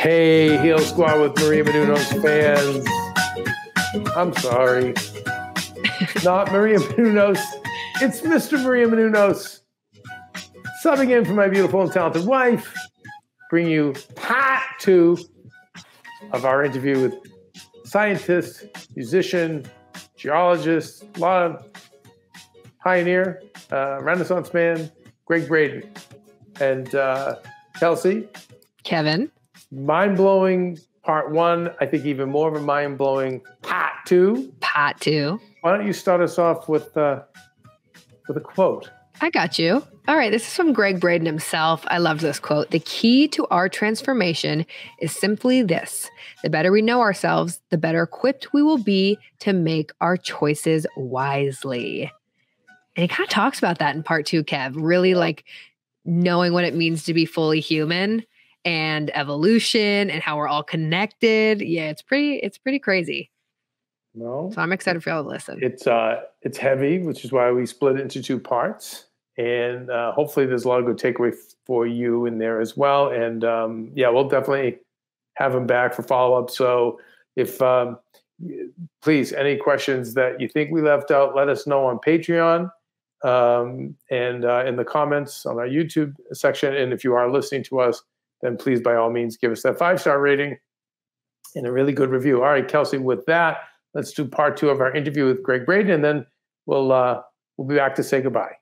Hey, Heal Squad with Maria Menounos fans. I'm sorry. Not Maria Menounos. It's Mr. Maria Menounos. Subbing in for my beautiful and talented wife. Bring you part two of our interview with scientist, musician, geologist, of pioneer, uh, Renaissance man, Gregg Braden. And uh, Kelsey, Kevin. Mind blowing part one. I think even more of a mind blowing part two. Part two. Why don't you start us off with uh, with a quote? I got you. All right, this is from Gregg Braden himself. I love this quote. The key to our transformation is simply this the better we know ourselves, the better equipped we will be to make our choices wisely. And he kind of talks about that in part two, Kev, really like knowing what it means to be fully human and evolution and how we're all connected. Yeah, it's pretty, it's pretty crazy. No, So I'm excited for y'all to listen. it's uh, it's heavy, which is why we split it into two parts. And uh, hopefully, there's a lot of good takeaway for you in there as well. And um, yeah, we'll definitely have him back for follow up. So if um, please any questions that you think we left out, let us know on Patreon um, and uh, in the comments on our YouTube section. And if you are listening to us, then please by all means give us that five star rating and a really good review. All right, Kelsey. With that, let's do part two of our interview with Gregg Braden, and then we'll uh, we'll be back to say goodbye.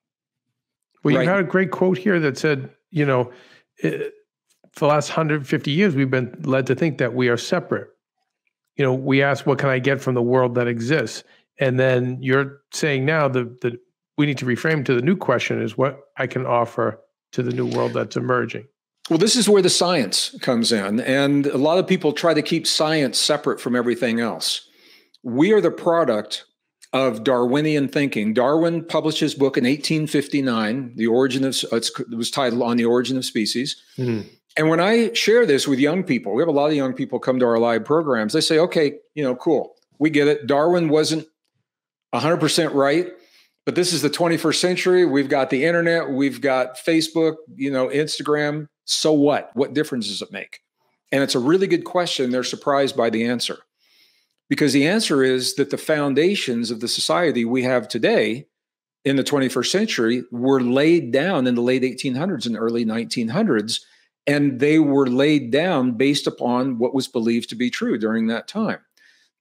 Well, you Right. had a great quote here that said, you know, eh, for the last 150 years, we've been led to think that we are separate. You know, we ask, what can I get from the world that exists? And then you're saying now that the, we need to reframe to the new question is what I can offer to the new world that's emerging. Well, this is where the science comes in. And a lot of people try to keep science separate from everything else. We are the product of Darwinian thinking. Darwin published his book in 1859, The Origin of, it's, it was titled On the Origin of Species. Hmm. And when I share this with young people, we have a lot of young people come to our live programs. They say, okay, you know, cool. We get it. Darwin wasn't 100% right, but this is the 21st century. We've got the internet, we've got Facebook, you know, Instagram. So what? What difference does it make? And it's a really good question. They're surprised by the answer because the answer is that the foundations of the society we have today in the 21st century were laid down in the late 1800s and early 1900s and they were laid down based upon what was believed to be true during that time.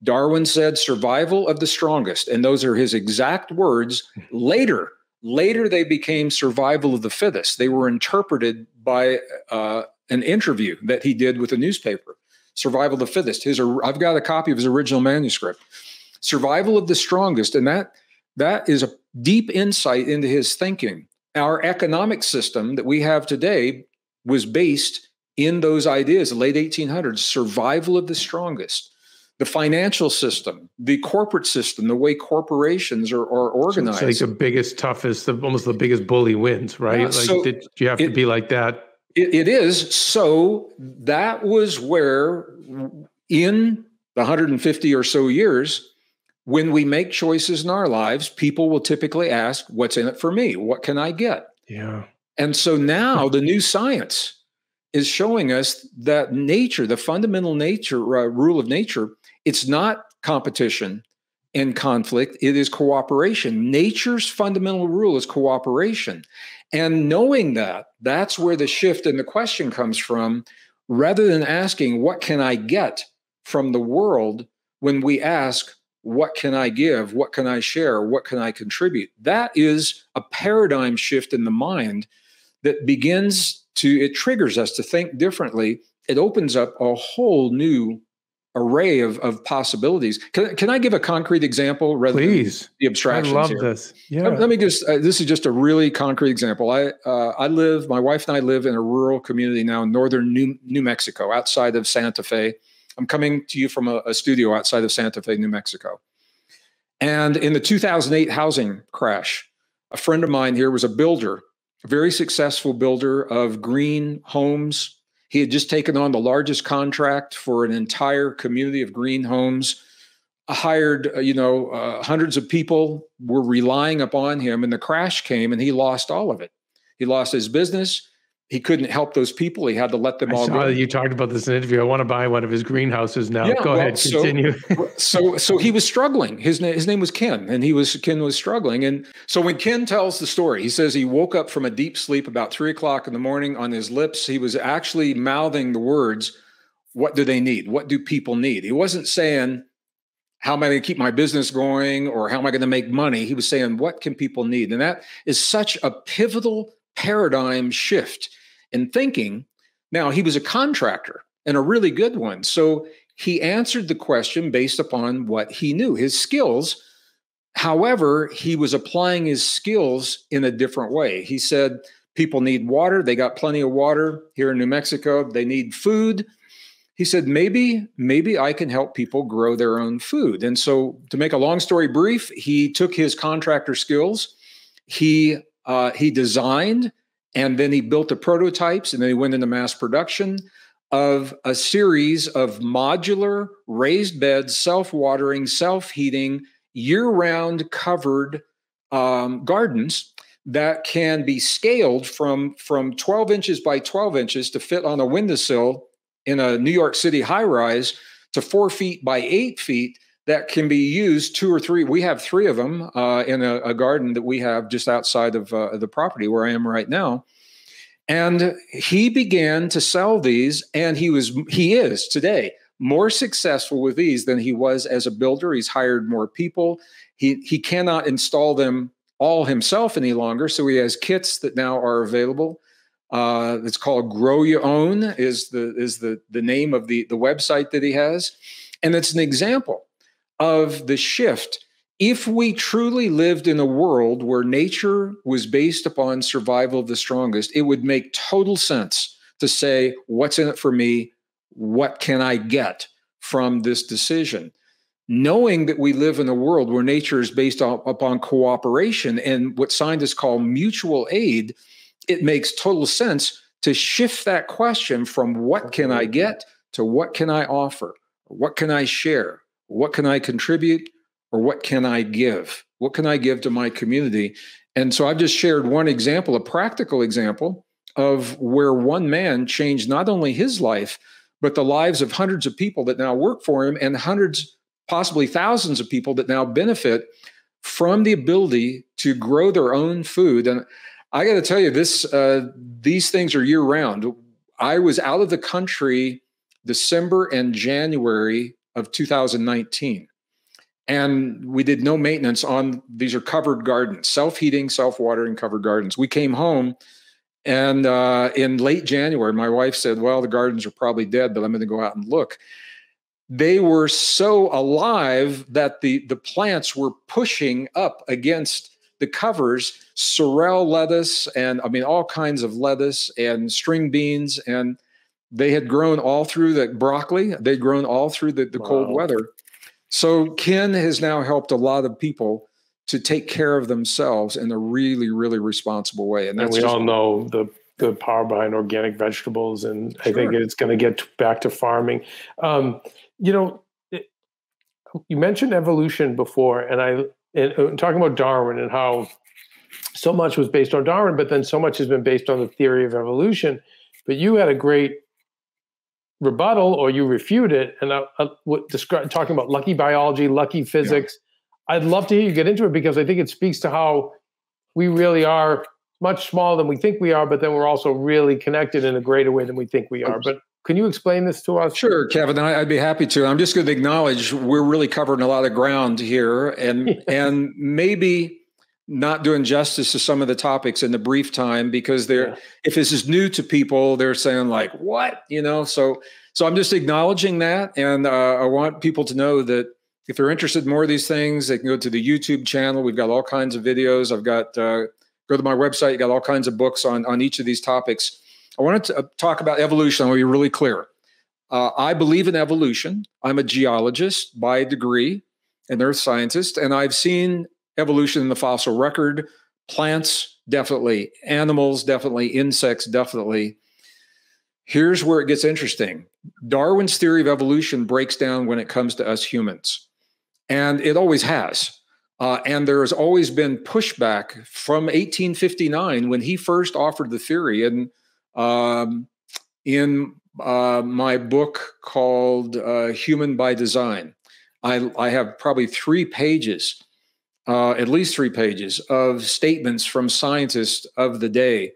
Darwin said survival of the strongest, and those are his exact words. Later, later they became survival of the fittest. They were interpreted by uh, an interview that he did with a newspaper. Survival of the fittest. His, I've got a copy of his original manuscript. Survival of the strongest, and that that is a deep insight into his thinking. Our economic system that we have today was based in those ideas, the late 1800s, survival of the strongest. The financial system, the corporate system, the way corporations are, are So organized. It's like the biggest, toughest, the, almost the biggest bully wins, right? Yeah, like, so did you have to be like that? It, it is. So that was where, in the 150 or so years, when we make choices in our lives, people will typically ask, What's in it for me? What can I get? Yeah. And so now the new science is showing us that nature, the fundamental nature uh, rule of nature, it's not competition and conflict, it is cooperation. Nature's fundamental rule is cooperation. And knowing that, that's where the shift in the question comes from. Rather than asking, What can I get from the world? When we ask, What can I give? What can I share? What can I contribute? That is a paradigm shift in the mind that begins to, it triggers us to think differently. It opens up a whole new array of, of possibilities. Can, can I give a concrete example rather Please. than the I love here? this. Yeah. Let, let me just, uh, this is just a really concrete example. I, uh, I live, my wife and I live in a rural community now in northern New, New Mexico, outside of Santa Fe. I'm coming to you from a, a studio outside of Santa Fe, New Mexico. And in the 2008 housing crash, a friend of mine here was a builder, a very successful builder of green homes. He had just taken on the largest contract for an entire community of green homes hired uh, you know uh, hundreds of people were relying upon him and the crash came and he lost all of it. He lost his business he couldn't help those people. He had to let them I all saw go. that you talked about this in an interview. I want to buy one of his greenhouses now. Yeah, Go well, ahead, so- continue. so so he was struggling. His name his name was Ken, and he was Ken was struggling. And so when Ken tells the story, he says he woke up from a deep sleep about three o'clock in the morning. On his lips, he was actually mouthing the words, "What do they need? What do people need?" He wasn't saying, "How am I going to keep my business going?" or "How am I going to make money?" He was saying, "What can people need?" And that is such a pivotal paradigm shift in thinking. Now he was a contractor and a really good one, so he answered the question based upon what he knew, his skills. However, he was applying his skills in a different way. He said, People need water. They got plenty of water here in New Mexico. They need food. He said, maybe, maybe I can help people grow their own food. And so, to make a long story brief, he took his contractor skills, he uh, he designed, and then he built the prototypes, and then he went into mass production of a series of modular raised beds, self watering, self heating, year round covered um, gardens that can be scaled from, from 12 inches by 12 inches to fit on a windowsill in a New York City high rise to four feet by eight feet that can be used two or three. We have three of them uh, in a, a, garden that we have just outside of uh, the property where I am right now. And he began to sell these, and he was he is today more successful with these than he was as a builder. He's hired more people. He he cannot install them all himself any longer, so he has kits that now are available. Uh, it's called Grow Your Own is the is the the name of the the website that he has, and it's an example of the shift if we truly lived in a world where nature was based upon survival of the strongest, it would make total sense to say, what's in it for me? What can I get from this decision? Knowing that we live in a world where nature is based upon cooperation and what scientists call mutual aid, it makes total sense to shift that question from what can I get to what can I offer? What can I share? What can I contribute? or what can I give? What can I give to my community? And so I've just shared one example, a practical example of where one man changed not only his life, but the lives of hundreds of people that now work for him and hundreds, possibly thousands of people that now benefit from the ability to grow their own food. And I got to tell you, this uh, these things are year round. I was out of the country December and January of 2019 and we did no maintenance on these are covered gardens self-heating self-watering covered gardens. We came home and uh, in late january my wife said well the gardens are probably dead but i'm going to go out and look. They were so alive that the the plants were pushing up against the covers sorrel lettuce and i mean all kinds of lettuce and string beans and they had grown all through the broccoli they'd grown all through the, the wow. cold weather so Ken has now helped a lot of people to take care of themselves in a really, really responsible way. And, and we all know the the power behind organic vegetables, and sure. I think it's going to get back to farming. Um, you know, it, you mentioned evolution before, and I and, uh, talking about Darwin and how so much was based on Darwin, but then so much has been based on the theory of evolution. But you had a great rebuttal or you refute it and I, I, what, describe, talking about lucky biology lucky physics yeah. i'd love to hear you get into it because i think it speaks to how we really are much smaller than we think we are but then we're also really connected in a greater way than we think we are but can you explain this to us sure kevin i'd be happy to i'm just going to acknowledge we're really covering a lot of ground here and yeah. and maybe not doing justice to some of the topics in the brief time because they're yeah. if this is new to people they're saying like what? You know? So so i'm just acknowledging that and uh, i want people to know that if they're interested in more of these things they can go to the youtube channel. We've got all kinds of videos. I've got uh, go to my website. You got all kinds of books on on each of these topics. I wanted to uh, talk about evolution. I want to be really clear. Uh, i believe in evolution. I'm a geologist by degree an earth scientist and i've seen evolution in the fossil record. Plants, definitely. Animals, definitely. Insects, definitely. Here's where it gets interesting Darwin's theory of evolution breaks down when it comes to us humans, and it always has. Uh, and there has always been pushback from 1859 when he first offered the theory. And Um, in uh, my book called uh, Human by Design, I, I, have probably three pages, uh, at least three pages, of statements from scientists of the day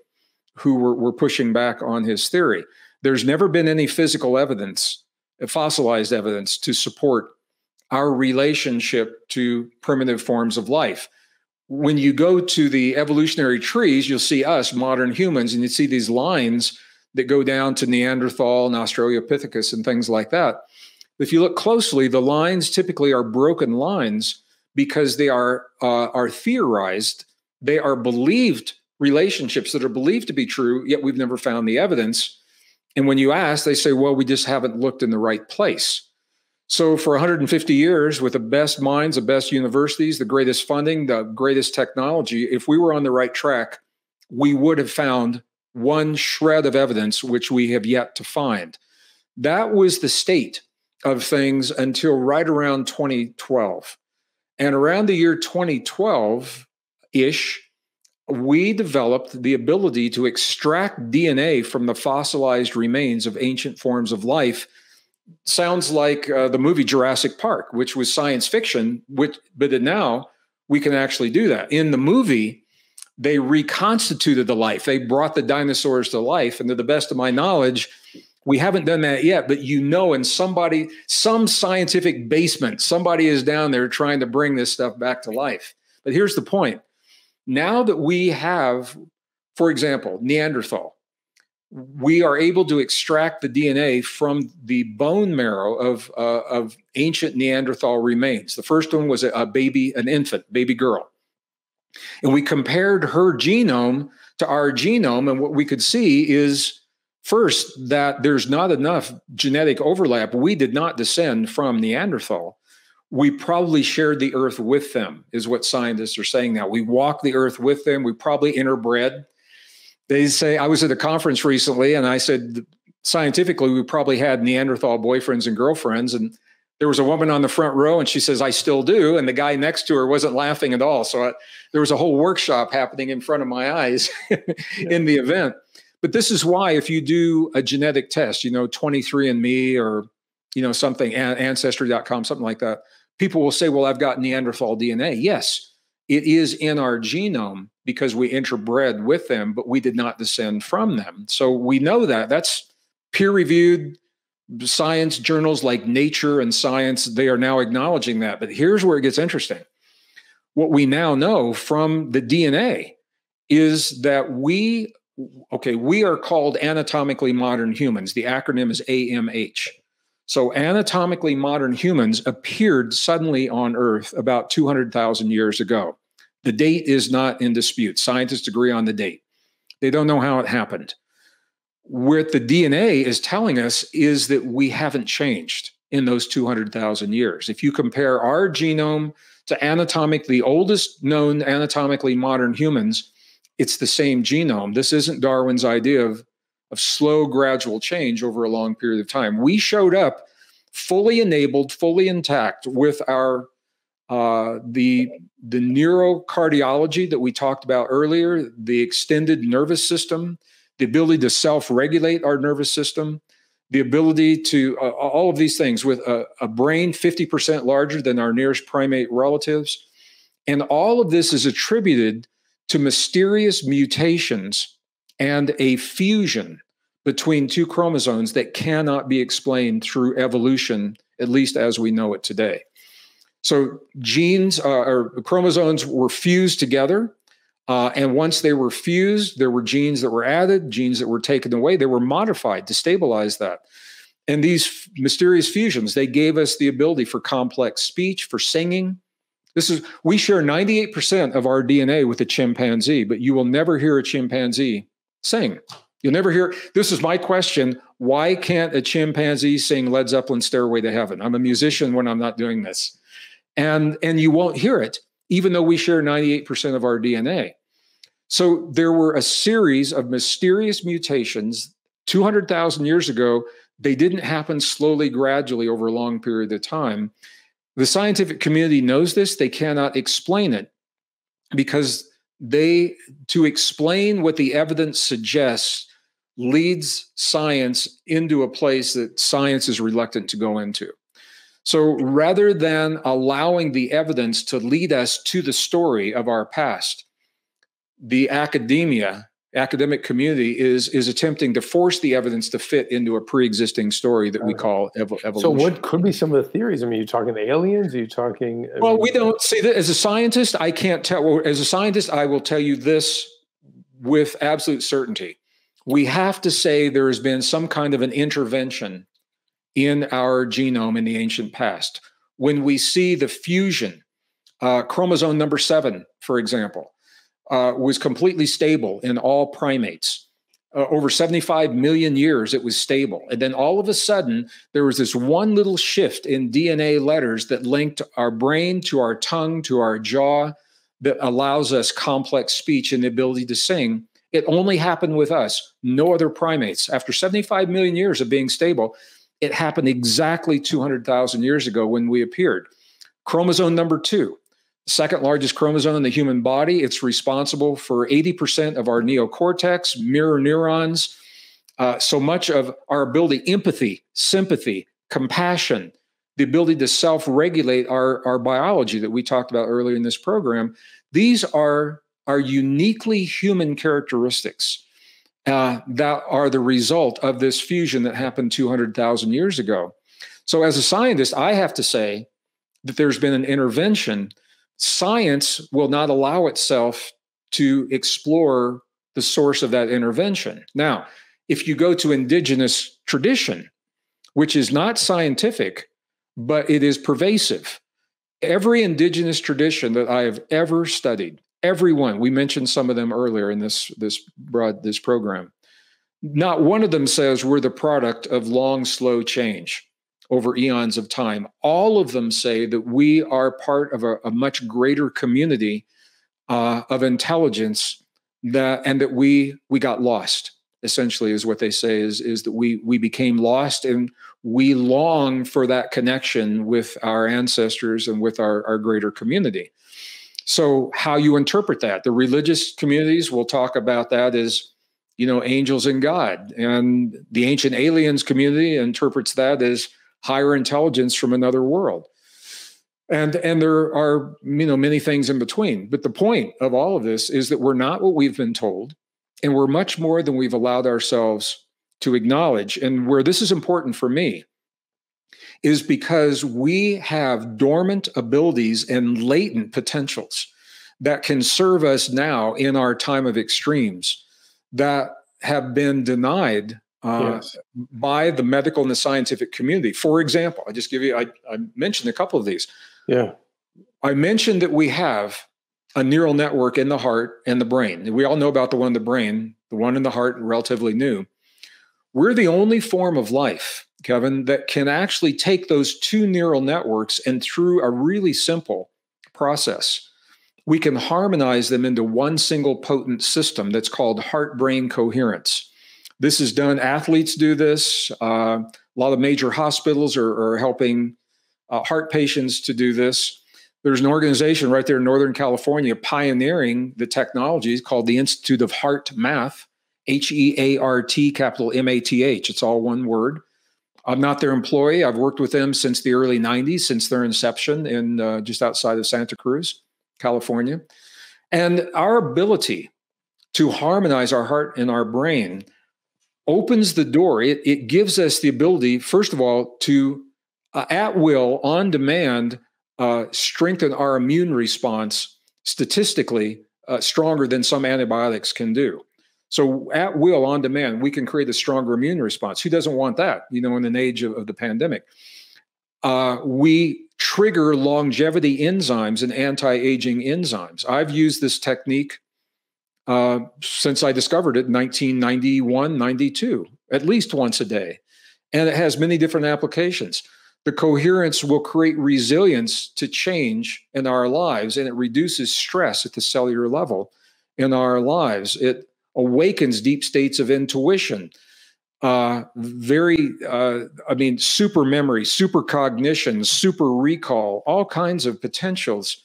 who were, were pushing back on his theory. There's never been any physical evidence, fossilized evidence, to support our relationship to primitive forms of life. When you go to the evolutionary trees, you'll see us, modern humans, and you see these lines that go down to Neanderthal and Australopithecus and things like that. If you look closely, the lines typically are broken lines because they are uh, are theorized. They are believed relationships that are believed to be true, yet we've never found the evidence. And when you ask, they say, "Well, we just haven't looked in the right place." So, for 150 years, with the best minds, the best universities, the greatest funding, the greatest technology, if we were on the right track, we would have found one shred of evidence which we have yet to find. That was the state of things until right around 2012. And around the year 2012 ish, we developed the ability to extract DNA from the fossilized remains of ancient forms of life sounds like uh, the movie Jurassic Park, which was science fiction, which, but now we can actually do that. In the movie, they reconstituted the life. They brought the dinosaurs to life. And to the best of my knowledge, we haven't done that yet, but you know, in somebody, some scientific basement, somebody is down there trying to bring this stuff back to life. But here's the point now that we have, for example, Neanderthal, we are able to extract the DNA from the bone marrow of, uh, of ancient Neanderthal remains. The first one was a, a baby, an infant, baby girl. And we compared her genome to our genome. And what we could see is first that there's not enough genetic overlap. We did not descend from Neanderthal. We probably shared the earth with them, is what scientists are saying now. We walked the earth with them. We probably interbred they say I was at a conference recently and I said scientifically we probably had Neanderthal boyfriends and girlfriends and there was a woman on the front row and she says I still do and the guy next to her wasn't laughing at all so I, there was a whole workshop happening in front of my eyes in the event but this is why if you do a genetic test you know 23andme or you know something ancestry.com something like that people will say well I've got Neanderthal DNA yes it is in our genome because we interbred with them, but we did not descend from them. So we know that. That's peer reviewed science journals like Nature and Science. They are now acknowledging that. But here's where it gets interesting. What we now know from the DNA is that we, okay, we are called anatomically modern humans. The acronym is AMH. So, anatomically modern humans appeared suddenly on Earth about 200,000 years ago. The date is not in dispute. Scientists agree on the date. They don't know how it happened. What the DNA is telling us is that we haven't changed in those 200,000 years. If you compare our genome to anatomic, the oldest known anatomically modern humans, it's the same genome. This isn't Darwin's idea of, of slow, gradual change over a long period of time. We showed up fully enabled, fully intact with our uh, the the neurocardiology that we talked about earlier, the extended nervous system, the ability to self-regulate our nervous system, the ability to uh, all of these things with a, a brain 50% larger than our nearest primate relatives, and all of this is attributed to mysterious mutations and a fusion between two chromosomes that cannot be explained through evolution, at least as we know it today. So genes uh, or chromosomes were fused together. Uh, and once they were fused, there were genes that were added, genes that were taken away. They were modified to stabilize that. And these mysterious fusions, they gave us the ability for complex speech, for singing. This is, we share 98% of our DNA with a chimpanzee, but you will never hear a chimpanzee sing. You'll never hear, this is my question. Why can't a chimpanzee sing Led Zeppelin's Stairway to Heaven? I'm a musician when I'm not doing this and and you won't hear it even though we share 98% of our DNA. So there were a series of mysterious mutations 200,000 years ago. They didn't happen slowly, gradually over a long period of time. The scientific community knows this. They cannot explain it because they, to explain what the evidence suggests, leads science into a place that science is reluctant to go into. So rather than allowing the evidence to lead us to the story of our past, the academia academic community is is attempting to force the evidence to fit into a pre-existing story that we call ev- evolution. So, what could be some of the theories? I mean, you're talking aliens. Are you talking? I well, mean, we don't see that as a scientist. I can't tell. Well, as a scientist, I will tell you this with absolute certainty. We have to say there has been some kind of an intervention in our genome in the ancient past. When we see the fusion, uh, chromosome number seven, for example, uh, was completely stable in all primates. Uh, over 75 million years, it was stable. And then all of a sudden, there was this one little shift in DNA letters that linked our brain to our tongue to our jaw that allows us complex speech and the ability to sing. It only happened with us, no other primates. After 75 million years of being stable, it happened exactly 200,000 years ago when we appeared. Chromosome number two second largest chromosome in the human body. It's responsible for 80% of our neocortex, mirror neurons. Uh, so much of our ability, empathy, sympathy, compassion, the ability to self regulate our, our biology that we talked about earlier in this program, these are, are uniquely human characteristics uh, that are the result of this fusion that happened 200,000 years ago. So, as a scientist, I have to say that there's been an intervention science will not allow itself to explore the source of that intervention. Now, if you go to indigenous tradition, which is not scientific, but it is pervasive, every indigenous tradition that I have ever studied, everyone, we mentioned some of them earlier in this this broad this program. Not one of them says we're the product of long, slow change over eons of time. All of them say that we are part of a, a much greater community uh, of intelligence that, and that we we got lost. Essentially, is what they say is is that we we became lost and we long for that connection with our ancestors and with our, our greater community. So, how you interpret that? The religious communities will talk about that as you know angels and God, and the ancient aliens community interprets that as higher intelligence from another world. And and there are you know many things in between. But the point of all of this is that we're not what we've been told and we're much more than we've allowed ourselves to acknowledge. And where this is important for me is because we have dormant abilities and latent potentials that can serve us now in our time of extremes that have been denied uh, yes. by the medical and the scientific community. For example, I just give you, I, I mentioned a couple of these. Yeah. I mentioned that we have a neural network in the heart and the brain. We all know about the one in the brain, the one in the heart, relatively new. We're the only form of life, Kevin, that can actually take those two neural networks and through a really simple process, we can harmonize them into one single potent system that's called heart brain coherence. This is done, athletes do this. Uh, a lot of major hospitals are, are helping uh, heart patients to do this. There's an organization right there in Northern California pioneering the technologies called the Institute of HeartMath, H E A R T, capital M A T H. It's all one word. I'm not their employee. I've worked with them since the early 90s, since their inception in uh, just outside of Santa Cruz, California. And our ability to harmonize our heart and our brain opens the door. It, it gives us the ability, first of all, to uh, at will, on demand, uh, strengthen our immune response statistically uh, stronger than some antibiotics can do. So, at will, on demand, we can create a stronger immune response. Who doesn't want that? You know, in an age of, of the pandemic, uh, we trigger longevity enzymes and anti-aging enzymes. I've used this technique uh, since I discovered it in 1991, 92, at least once a day. And it has many different applications. The coherence will create resilience to change in our lives, and it reduces stress at the cellular level in our lives. It awakens deep states of intuition. Uh, very, uh, I mean, super memory, super cognition, super recall, all kinds of potentials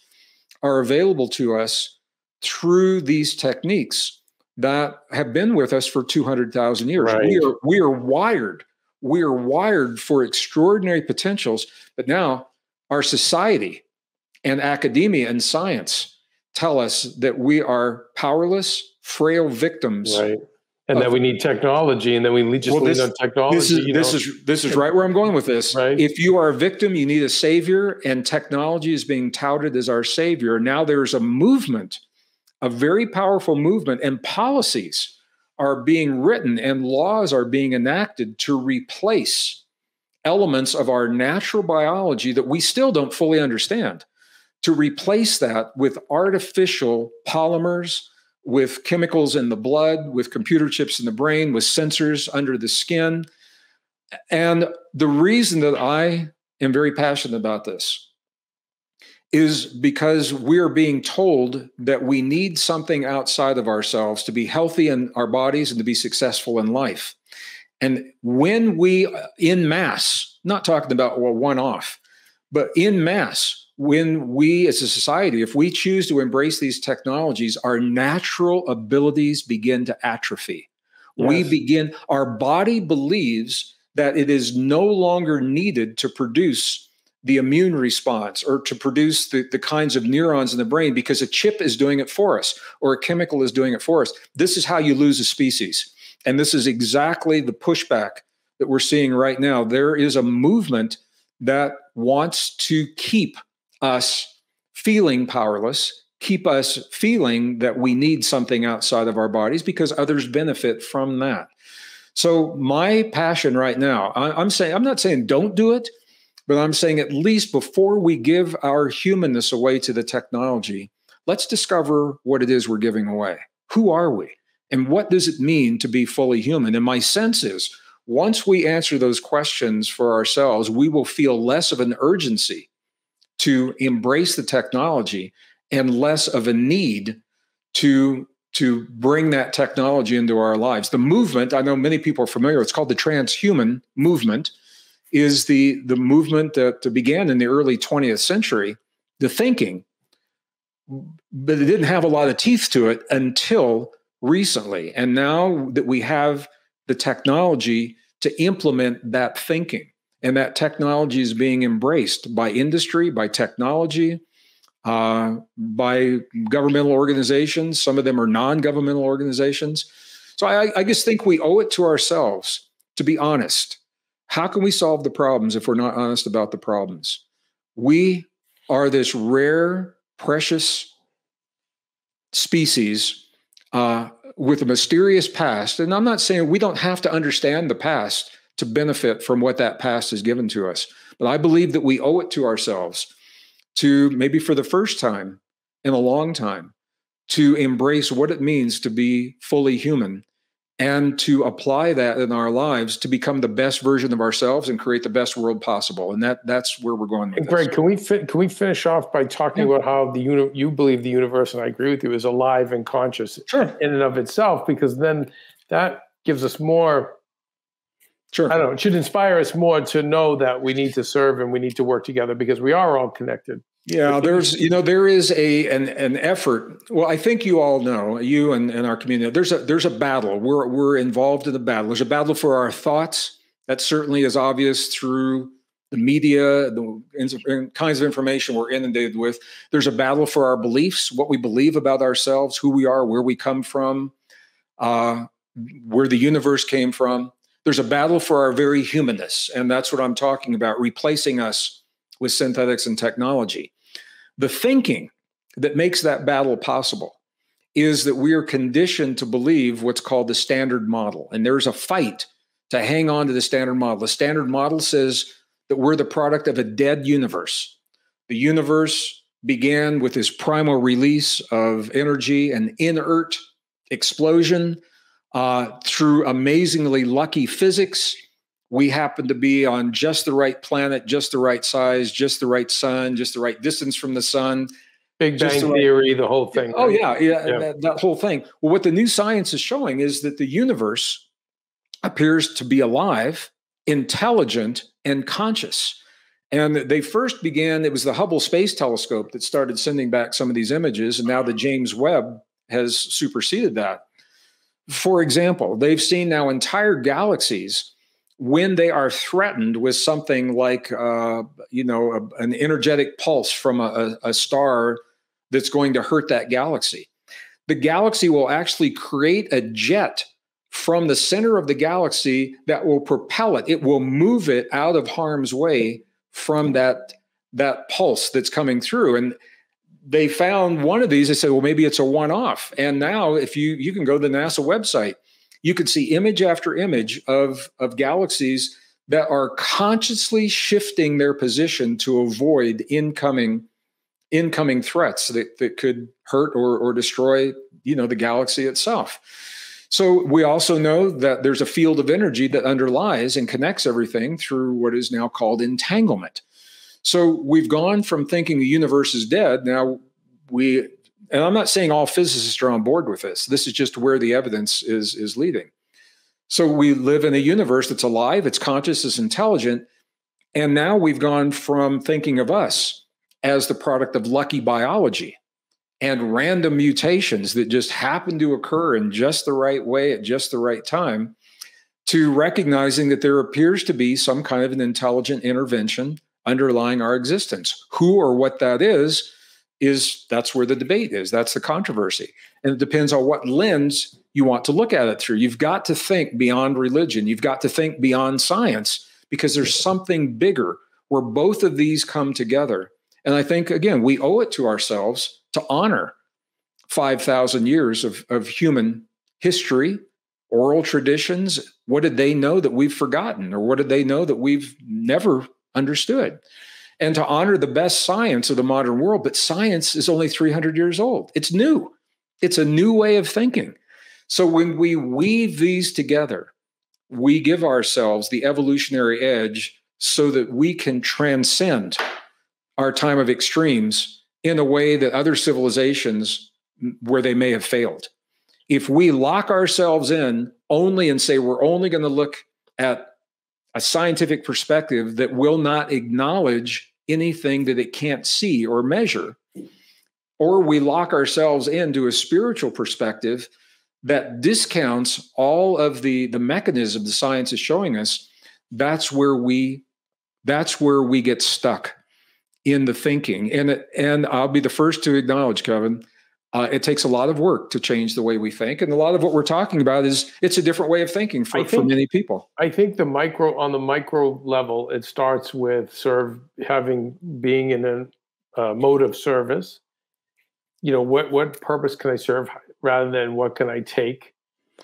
are available to us through these techniques that have been with us for 200,000 years. Right. We are we are wired. We are wired for extraordinary potentials, but now our society and academia and science tell us that we are powerless, frail victims. Right. And that we need technology, and then we just Well, lean on technology. This is this is this is right where I'm going with this. Right. If you are a victim, you need a savior, and technology is being touted as our savior. Now there's a movement, a very powerful movement, and policies are being written and laws are being enacted to replace elements of our natural biology that we still don't fully understand. To replace that with artificial polymers, with chemicals in the blood, with computer chips in the brain, with sensors under the skin. And the reason that I am very passionate about this is because we're being told that we need something outside of ourselves to be healthy in our bodies and to be successful in life. And when we, uh, in mass, not talking about well, one off, but in mass, when we as a society, if we choose to embrace these technologies, our natural abilities begin to atrophy. We begin, our body believes that it is no longer needed to produce the immune response or to produce the, the kinds of neurons in the brain because a chip is doing it for us or a chemical is doing it for us. This is how you lose a species. And this is exactly the pushback that we're seeing right now. There is a movement that wants to keep us feeling powerless, keep us feeling that we need something outside of our bodies because others benefit from that. So my passion right now, I'm saying, I'm not saying don't do it, but I'm saying at least before we give our humanness away to the technology, let's discover what it is we're giving away. Who are we? And what does it mean to be fully human? And my sense is once we answer those questions for ourselves, we will feel less of an urgency to embrace the technology and less of a need to to bring that technology into our lives. The movement, I know many people are familiar, it's called the transhuman movement, is the, the movement that began in the early 20th century, the thinking, but it didn't have a lot of teeth to it until recently. And now that we have the technology to implement that thinking, and that technology is being embraced by industry, by technology, uh, by governmental organizations. Some of them are non governmental organizations. So I, I just think we owe it to ourselves to be honest. How can we solve the problems if we're not honest about the problems? We are this rare, precious species uh, with a mysterious past. And I'm not saying we don't have to understand the past to benefit from what that past has given to us, but I believe that we owe it to ourselves to maybe for the first time in a long time to embrace what it means to be fully human and to apply that in our lives to become the best version of ourselves and create the best world possible and that that's where we're going with And this. Gregg, can we fi- can we finish off by talking Yeah. about how the uni- you believe the universe, and I agree with you, is alive and conscious Sure, in and of itself? Because then that gives us more. sure. I don't know. It should inspire us more to know that we need to serve and we need to work together because we are all connected. Yeah, there's you know there is a an, an effort. Well, I think you all know you and, and our community. There's a there's a battle. We're we're involved in the battle. There's a battle for our thoughts. That certainly is obvious through the media, the in- kinds of information we're inundated with. There's a battle for our beliefs, what we believe about ourselves, who we are, where we come from, uh, where the universe came from. There's a battle for our very humanness, and that's what I'm talking about. Replacing us with synthetics and technology. The thinking that makes that battle possible is that we are conditioned to believe what's called the standard model. And there's a fight to hang on to the standard model. The standard model says that we're the product of a dead universe. The universe began with this primal release of energy, an inert explosion uh, through amazingly lucky physics we happen to be on just the right planet, just the right size, just the right sun, just the right distance from the sun. Big Bang the right- Theory, the whole thing. Oh right? yeah, yeah, Yeah. That, that whole thing. Well, what the new science is showing is that the universe appears to be alive, intelligent, and conscious. And they first began, it was the Hubble Space Telescope that started sending back some of these images, and now the uh-huh. James Webb has superseded that. For example, they've seen now entire galaxies when they are threatened with something like, uh, you know, a, an energetic pulse from a, a star that's going to hurt that galaxy. The galaxy will actually create a jet from the center of the galaxy that will propel it. It will move it out of harm's way from that that pulse that's coming through. And they found one of these. They said, well, maybe it's a one-off. And now, if you you can go to the NASA website, you can see image after image of of galaxies that are consciously shifting their position to avoid incoming incoming threats that, that could hurt or, or destroy you know the galaxy itself so we also know that there's a field of energy that underlies and connects everything through what is now called entanglement. So we've gone from thinking the universe is dead. Now we, and I'm not saying all physicists are on board with this. This is just where the evidence is is leading. So we live in a universe that's alive, it's conscious, it's intelligent, and now we've gone from thinking of us as the product of lucky biology and random mutations that just happen to occur in just the right way at just the right time to recognizing that there appears to be some kind of an intelligent intervention underlying our existence. Who or what that is, is that's where the debate is. That's the controversy. And it depends on what lens you want to look at it through. You've got to think beyond religion, you've got to think beyond science because there's something bigger where both of these come together. And I think, again, we owe it to ourselves to honor 5,000 years of, of human history, oral traditions. What did they know that we've forgotten? Or what did they know that we've never understood? And to honor the best science of the modern world. But science is only 300 years old, it's new, it's a new way of thinking. So when we weave these together, we give ourselves the evolutionary edge so that we can transcend our time of extremes in a way that other civilizations where they may have failed. If we lock ourselves in only and say we're only going to look at a scientific perspective that will not acknowledge anything that it can't see or measure, or we lock ourselves into a spiritual perspective that discounts all of the the mechanism the science is showing us that's where we that's where we get stuck in the thinking. And and I'll be the first to acknowledge, Kevin, uh, it takes a lot of work to change the way we think, and a lot of what we're talking about is it's a different way of thinking for, think, for many people. I think the micro on the micro level, it starts with serve having being in a uh, mode of service. You know what what purpose can I serve rather than what can I take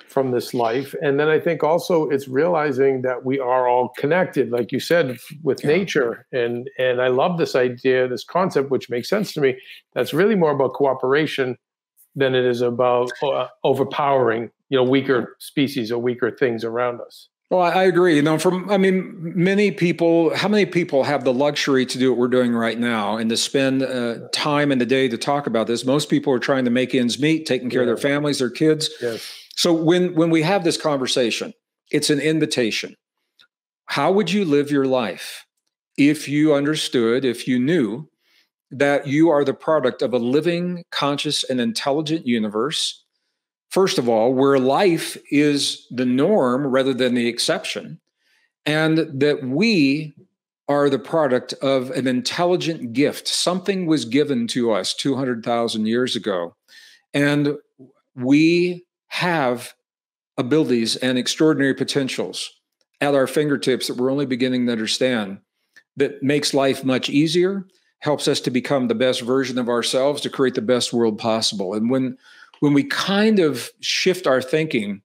from this life and then i think also it's realizing that we are all connected like you said with yeah. nature and and i love this idea this concept which makes sense to me that's really more about cooperation than it is about uh, overpowering you know weaker species or weaker things around us well, I agree. You know, from I mean, many people. How many people have the luxury to do what we're doing right now and to spend uh, time in the day to talk about this? Most people are trying to make ends meet, taking care yeah. of their families, their kids. Yes. So when when we have this conversation, it's an invitation. How would you live your life if you understood, if you knew that you are the product of a living, conscious, and intelligent universe? First of all, where life is the norm rather than the exception, and that we are the product of an intelligent gift. Something was given to us 200,000 years ago. And we have abilities and extraordinary potentials at our fingertips that we're only beginning to understand that makes life much easier helps us to become the best version of ourselves to create the best world possible. And when when we kind of shift our thinking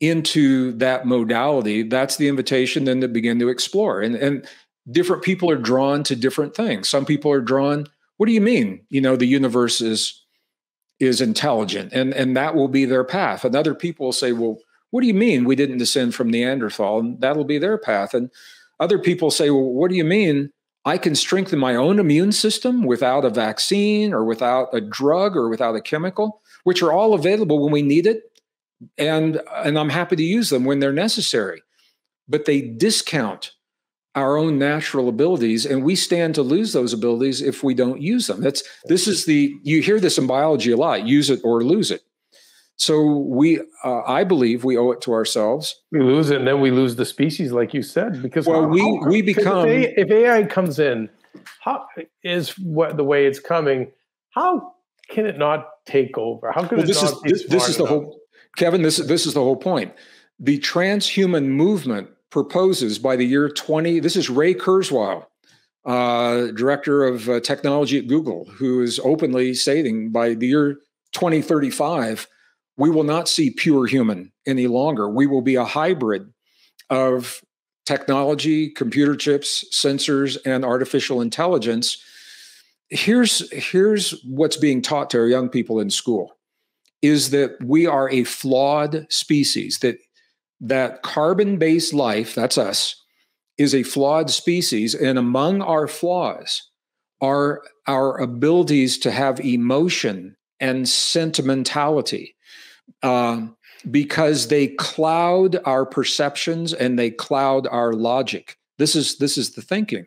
into that modality that's the invitation then to begin to explore. And and different people are drawn to different things. Some people are drawn what do you mean? You know the universe is is intelligent and and that will be their path. And other people will say well what do you mean we didn't descend from neanderthal? And that'll be their path. And other people say well what do you mean? I can strengthen my own immune system without a vaccine or without a drug or without a chemical which are all available when we need it and and i'm happy to use them when they're necessary. But they discount our own natural abilities and we stand to lose those abilities if we don't use them that's this is the you hear this in biology a lot use it or lose it So we, uh, I believe, we owe it to ourselves. We lose it, and then we lose the species, like you said, because well, we how, we become. If, if AI comes in, how is what the way it's coming? How can it not take over? How can well, this is this, this is the whole Kevin. This this is the whole point. The transhuman movement proposes by the year twenty. This is Ray Kurzweil, uh, director of uh, technology at Google, who is openly stating by the year 2035, we will not see pure human any longer. We will be a hybrid of technology, computer chips, sensors, and artificial intelligence. Here's, here's what's being taught to our young people in school is that we are a flawed species, that, that carbon based life, that's us, is a flawed species. And among our flaws are our abilities to have emotion and sentimentality. Um, because they cloud our perceptions and they cloud our logic. This is this is the thinking.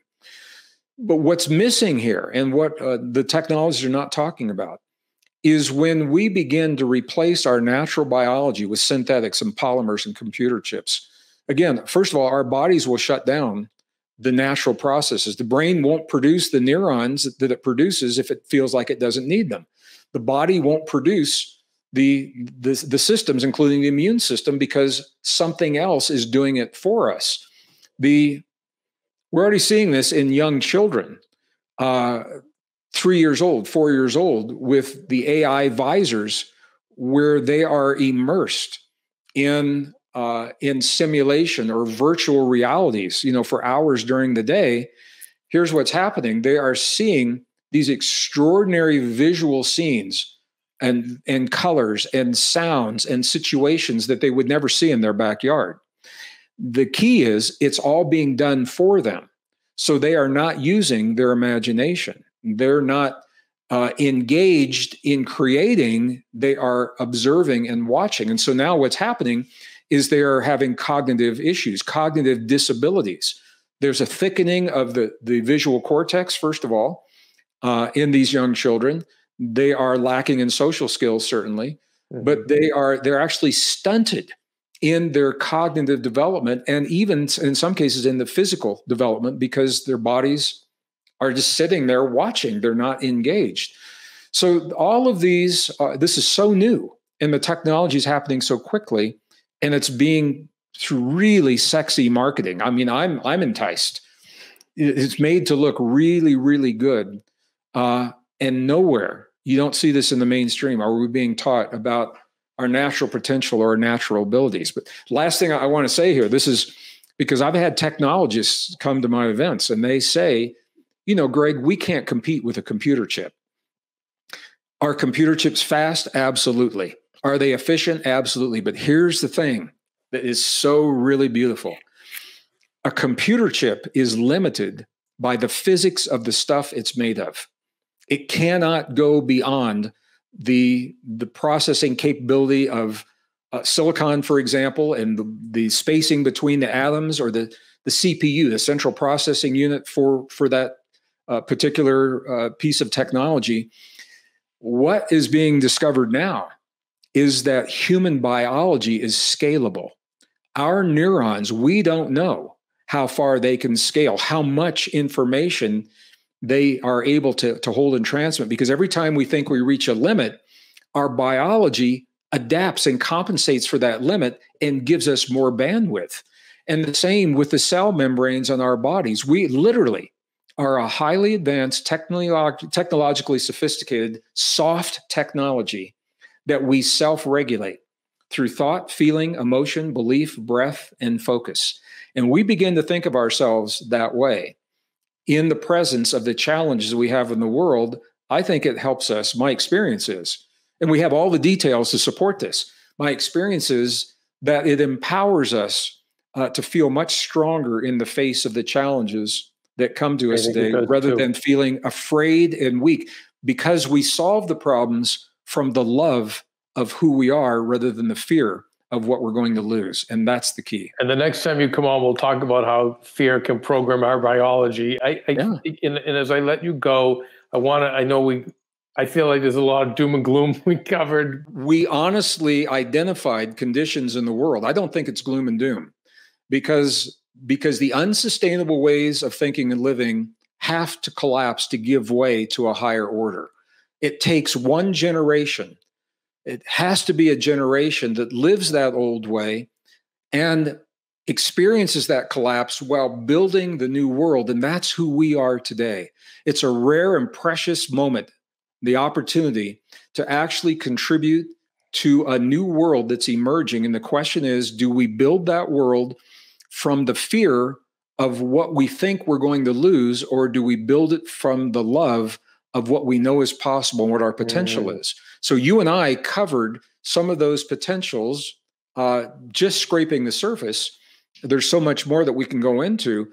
But what's missing here, and what uh, the technologies are not talking about, is when we begin to replace our natural biology with synthetics and polymers and computer chips. Again, first of all, our bodies will shut down the natural processes. The brain won't produce the neurons that it produces if it feels like it doesn't need them. The body won't produce the, the, the systems, including the immune system, because something else is doing it for us. The we're already seeing this in young children, uh, three years old, four years old, with the AI visors, where they are immersed in uh, in simulation or virtual realities. You know, for hours during the day. Here's what's happening: they are seeing these extraordinary visual scenes and and colors and sounds and situations that they would never see in their backyard. The key is it's all being done for them. So they are not using their imagination. They're not uh, engaged in creating, they are observing and watching. And so now what's happening is they are having cognitive issues, cognitive disabilities. There's a thickening of the, the visual cortex, first of all, uh, in these young children they are lacking in social skills certainly mm-hmm. but they are they're actually stunted in their cognitive development and even in some cases in the physical development because their bodies are just sitting there watching they're not engaged so all of these uh, this is so new and the technology is happening so quickly and it's being through really sexy marketing i mean i'm i'm enticed it's made to look really really good uh, and nowhere you don't see this in the mainstream. Are we being taught about our natural potential or our natural abilities? But last thing I want to say here, this is because I've had technologists come to my events and they say, you know, Gregg, we can't compete with a computer chip. Are computer chips fast? Absolutely. Are they efficient? Absolutely. But here's the thing that is so really beautiful a computer chip is limited by the physics of the stuff it's made of it cannot go beyond the the processing capability of uh, silicon, for example, and the, the spacing between the atoms, or the the CPU, the central processing unit for for that uh, particular uh, piece of technology. What is being discovered now is that human biology is scalable. Our neurons, we don't know how far they can scale, how much information they are able to, to hold and transmit because every time we think we reach a limit, our biology adapts and compensates for that limit and gives us more bandwidth. And the same with the cell membranes on our bodies. We literally are a highly advanced, technolo- technologically sophisticated, soft technology that we self regulate through thought, feeling, emotion, belief, breath, and focus. And we begin to think of ourselves that way in the presence of the challenges we have in the world, I think it helps us. My experience is, and we have all the details to support this. My experience is that it empowers us uh, to feel much stronger in the face of the challenges that come to us today, rather too. than feeling afraid and weak, because we solve the problems from the love of who we are rather than the fear of what we're going to lose. And that's the key. And the next time you come on, we'll talk about how fear can program our biology. I, I yeah. and, and, as I let you go, I want to, I know we, I feel like there's a lot of doom and gloom we covered. We honestly identified conditions in the world. I don't think it's gloom and doom because because the unsustainable ways of thinking and living have to collapse to give way to a higher order. It takes one generation. It has to be a generation that lives that old way and experiences that collapse while building the new world. And that's who we are today. It's a rare and precious moment the opportunity to actually contribute to a new world that's emerging. And the question is do we build that world from the fear of what we think we're going to lose, or do we build it from the love of what we know is possible and what our potential mm. is? So you and I covered some of those potentials, uh, just scraping the surface. There's so much more that we can go into.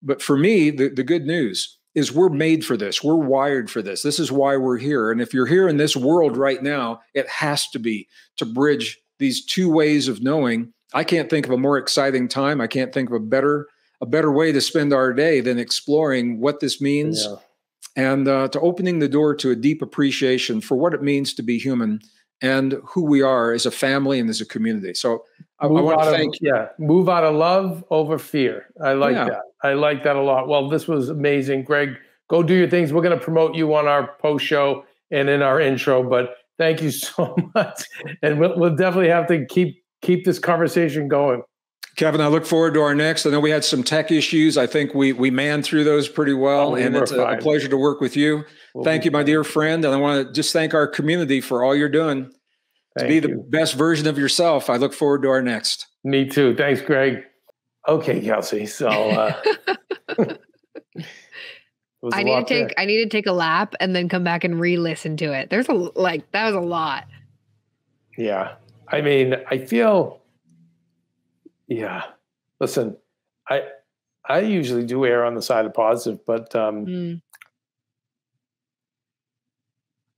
But for me, the, the good news is we're made for this. We're wired for this. This is why we're here. And if you're here in this world right now, it has to be to bridge these two ways of knowing. I can't think of a more exciting time. I can't think of a better a better way to spend our day than exploring what this means yeah. and uh, to opening the door to a deep appreciation for what it means to be human and who we are as a family and as a community. So I, I want to thank of, Yeah, move out of love over fear. I like yeah. that. I like that a lot. Well, this was amazing, Gregg. Go do your things. We're going to promote you on our post show and in our intro. But thank you so much, and we'll, we'll definitely have to keep keep this conversation going. Kevin, I look forward to our next. I know we had some tech issues. I think we we manned through those pretty well, oh, and it's a, a, pleasure to work with you. We'll thank you, my dear friend, and I want to just thank our community for all you're doing thank to be you. the best version of yourself. I look forward to our next. Me too. Thanks, Gregg. Okay, Kelsey. So uh, I need to take there. I need to take a lap and then come back and re-listen to it. There's a like that was a lot. Yeah. I mean, I feel yeah. Listen, I I usually do err on the side of positive, but um mm.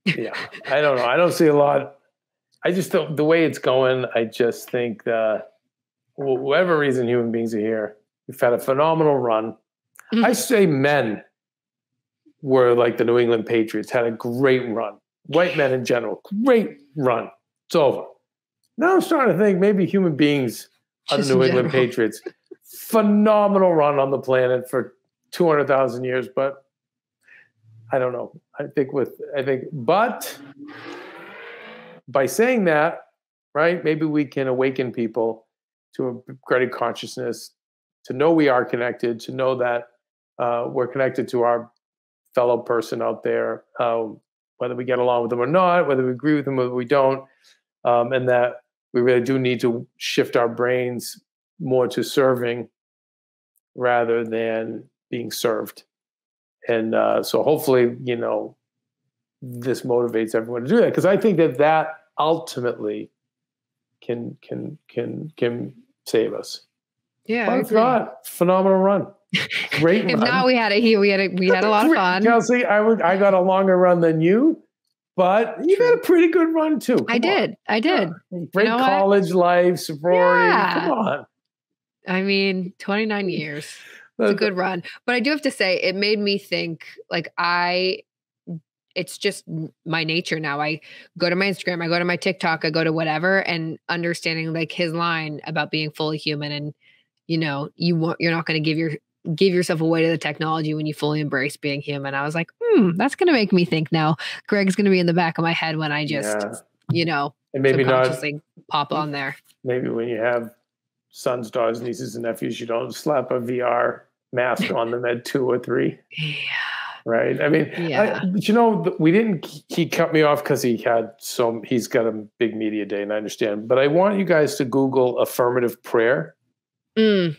yeah, I don't know. I don't see a lot. I just don't the way it's going, I just think uh whatever reason human beings are here, we've had a phenomenal run. Mm-hmm. I say men were like the New England Patriots, had a great run. White men in general, great run. It's over. Now I'm starting to think maybe human beings are the New England Patriots. Phenomenal run on the planet for 200,000 years, but I don't know. I think with, I think, but by saying that, right, maybe we can awaken people to a greater consciousness, to know we are connected, to know that uh, we're connected to our fellow person out there, um, whether we get along with them or not, whether we agree with them or we don't, um, and that we really do need to shift our brains more to serving rather than being served. And uh, so hopefully, you know, this motivates everyone to do that because I think that that ultimately can can can can save us. Yeah, but if not, phenomenal run. Great. if run. not, we had a we had a we had a lot of fun. Kelsey, I would I got a longer run than you, but you had a pretty good run too. Come I did. I did. Great you know college what? life, sorority. Yeah. Come on. I mean, 29 years. It's a good run. But I do have to say, it made me think like I it's just my nature now. I go to my Instagram, I go to my TikTok, I go to whatever, and understanding like his line about being fully human and you know you want you're not going to give your give yourself away to the technology when you fully embrace being human. I was like, hmm, that's going to make me think now. Gregg's going to be in the back of my head when I just yeah. you know and maybe not pop on there. Maybe when you have sons, daughters, nieces, and nephews, you don't slap a VR mask on them at two or three. Yeah right? I mean, yeah. I, you know, we didn't. He cut me off because he had some, he's got a big media day, and I understand. But I want you guys to Google affirmative prayer mm.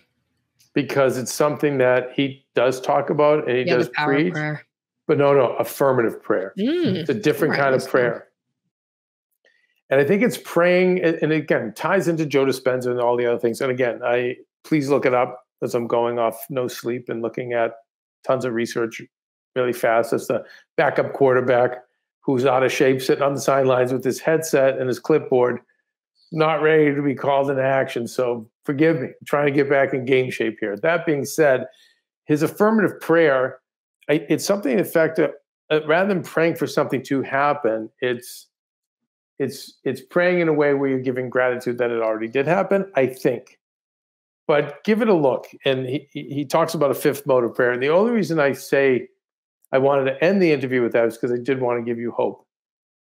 Because it's something that he does talk about and he yeah, does preach. But no, no, affirmative prayer. Mm. It's a different right, kind of prayer. And I think it's praying, and again, ties into Joe Dispenza and all the other things. And again, I please look it up as I'm going off no sleep and looking at tons of research really fast as the backup quarterback who's out of shape, sitting on the sidelines with his headset and his clipboard, not ready to be called into action. So forgive me, I'm trying to get back in game shape here. That being said, his affirmative prayer, it's something in effect uh, rather than praying for something to happen, it's it's it's praying in a way where you're giving gratitude that it already did happen. I think, but give it a look. And he he talks about a fifth mode of prayer. And the only reason I say I wanted to end the interview with that is because I did want to give you hope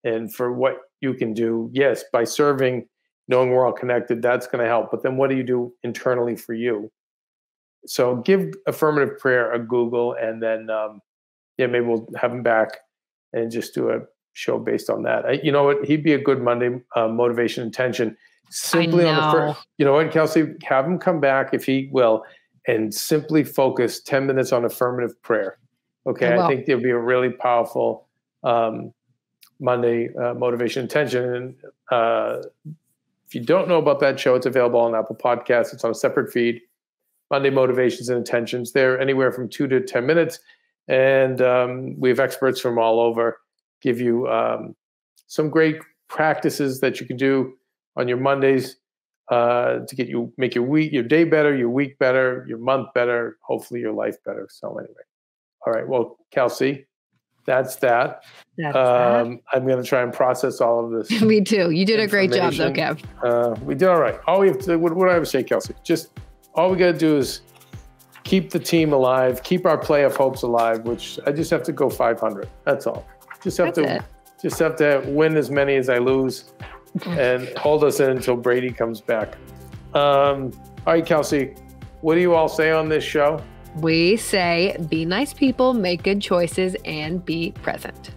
and for what you can do. Yes, by serving, knowing we're all connected, that's going to help. But then what do you do internally for you? So give affirmative prayer a Google, and then um, yeah, maybe we'll have him back and just do a show based on that. I, you know what? He'd be a good Monday uh, motivation intention. Simply on the first, you know what, Kelsey, have him come back if he will, and simply focus ten minutes on affirmative prayer. Okay, I, I think there'll be a really powerful um, Monday uh, motivation intention. And uh, if you don't know about that show, it's available on Apple Podcasts. It's on a separate feed. Monday motivations and intentions. They're anywhere from two to ten minutes, and um, we have experts from all over give you um, some great practices that you can do on your Mondays uh, to get you make your week, your day better, your week better, your month better, hopefully your life better. So anyway, all right. Well, Kelsey, that's that. That's um, that. I'm going to try and process all of this. Me too. You did a great job, though, Kev. Uh, we did all right. All we have to, what, what do I have to say, Kelsey? Just all we got to do is keep the team alive, keep our playoff hopes alive. Which I just have to go 500. That's all. Just have That's to it. just have to win as many as I lose, and hold us in until Brady comes back. Um, all right, Kelsey, what do you all say on this show? We say be nice people, make good choices, and be present.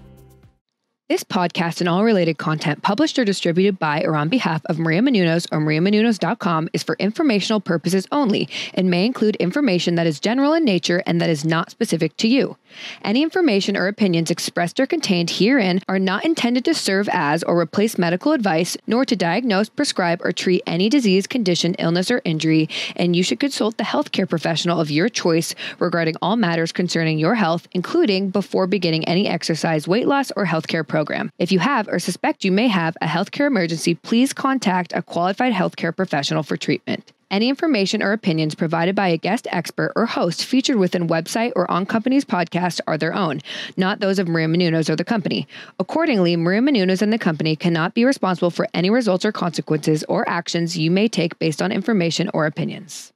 This podcast and all related content published or distributed by or on behalf of Maria Menounos or mariamenounos.com is for informational purposes only and may include information that is general in nature and that is not specific to you. Any information or opinions expressed or contained herein are not intended to serve as or replace medical advice, nor to diagnose, prescribe, or treat any disease, condition, illness, or injury, and you should consult the healthcare professional of your choice regarding all matters concerning your health, including before beginning any exercise, weight loss, or healthcare program. If you have or suspect you may have a healthcare emergency, please contact a qualified healthcare professional for treatment. Any information or opinions provided by a guest expert or host featured within website or on company's podcast are their own, not those of Maria Menounos or the company. Accordingly, Maria Menounos and the company cannot be responsible for any results or consequences or actions you may take based on information or opinions.